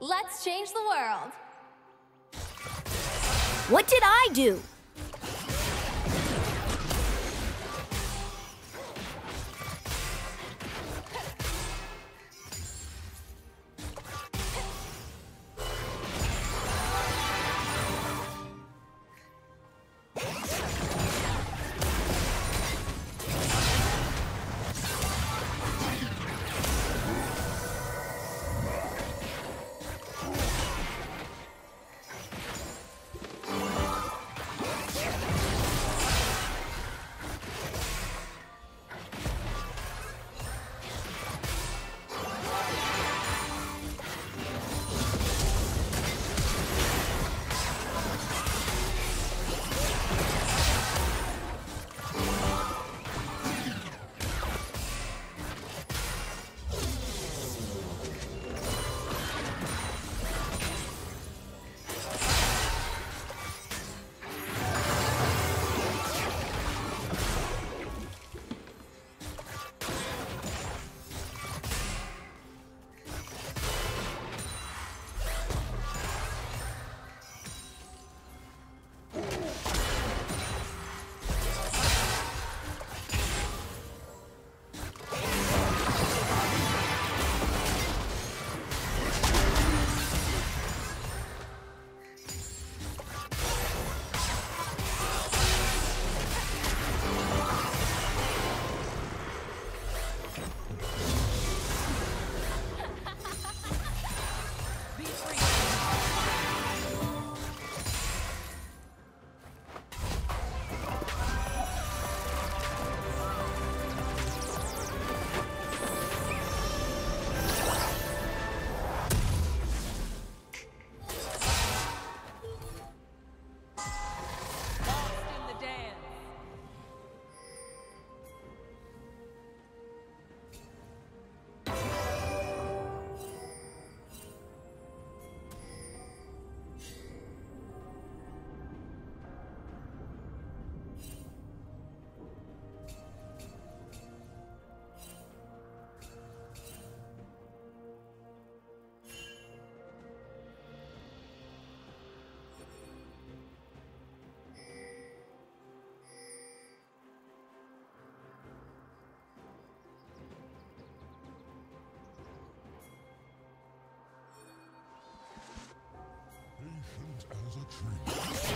Let's change the world. What did I do? As a tree.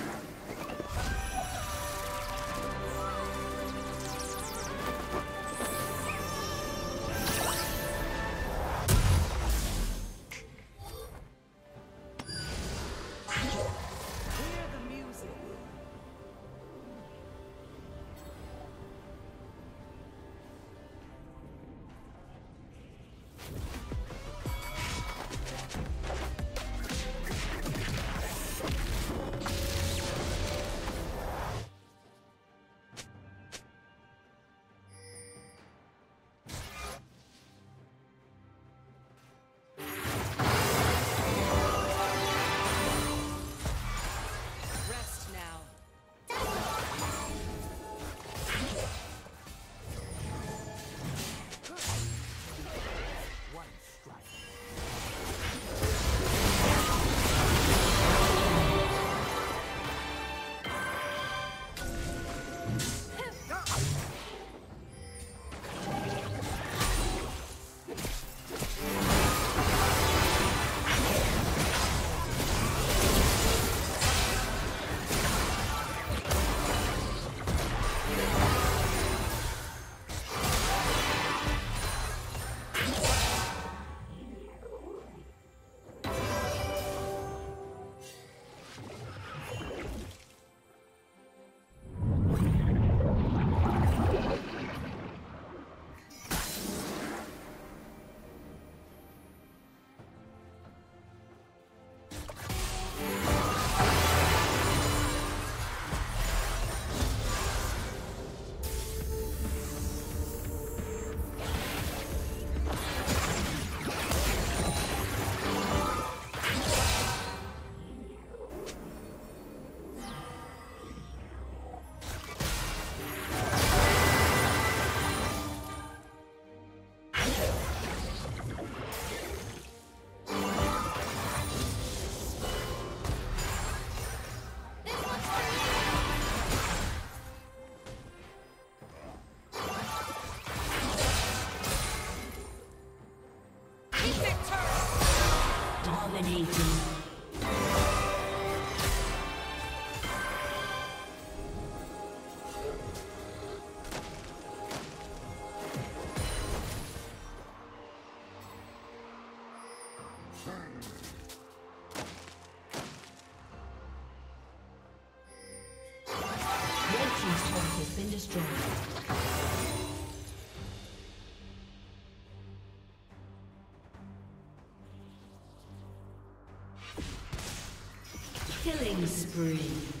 Killing spree.